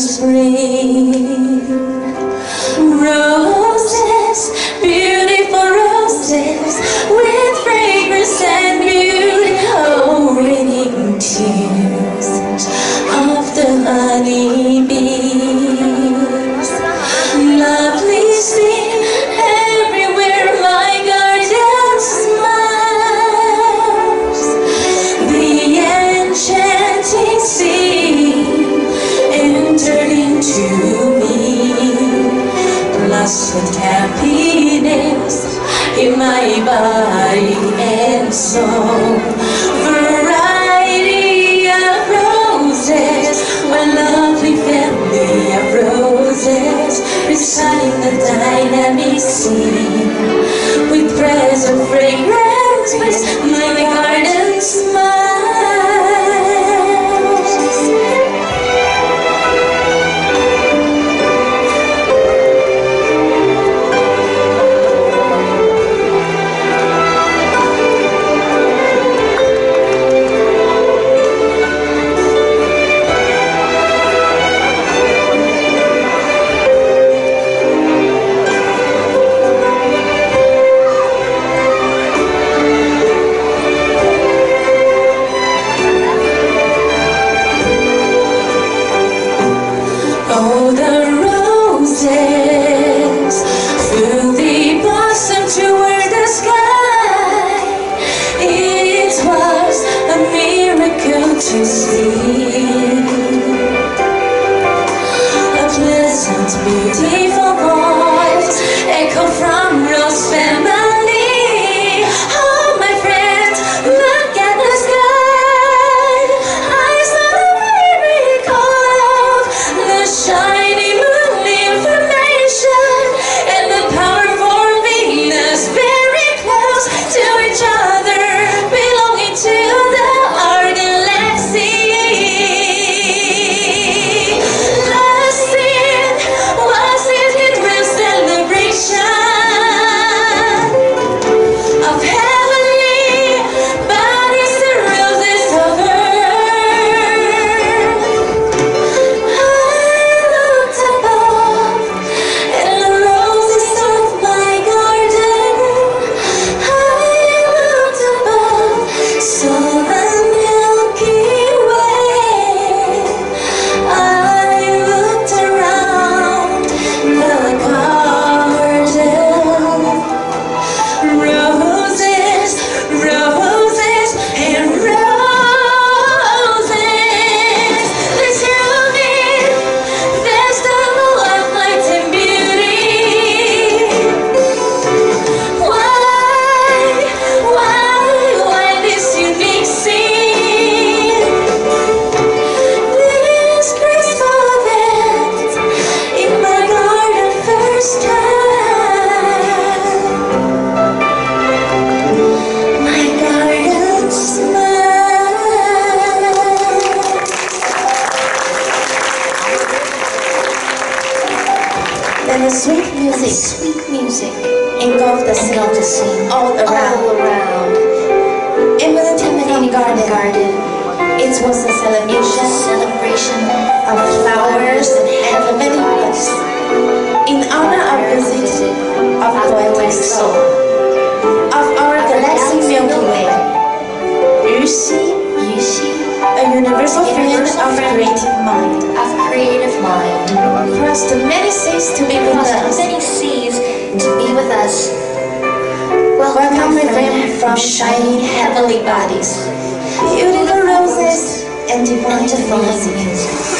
spring. With happiness in my body and soul. Pleasant, beautiful Then the sweet music, Sweet music engulfed the scene, engulfed the scene all around. all around. In the Tiffany garden, Garden it was a a celebration celebration of flowers and books. In honor of the visit of poetic soul, of our galaxy Milky Way. You see, You see, a universal friend of creative mind. of creative mind many seas to be with us. many seas to be with us. Welcome with them from shining heavenly bodies. beautiful roses and divine music.